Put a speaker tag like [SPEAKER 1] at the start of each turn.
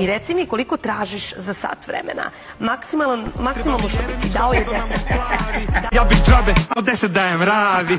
[SPEAKER 1] I reci mi koliko tražiš za sat vremena. Maksimalno, maksimalno što bi ti dao je 10.
[SPEAKER 2] Ja bih džabe, od 10 dajem ravi.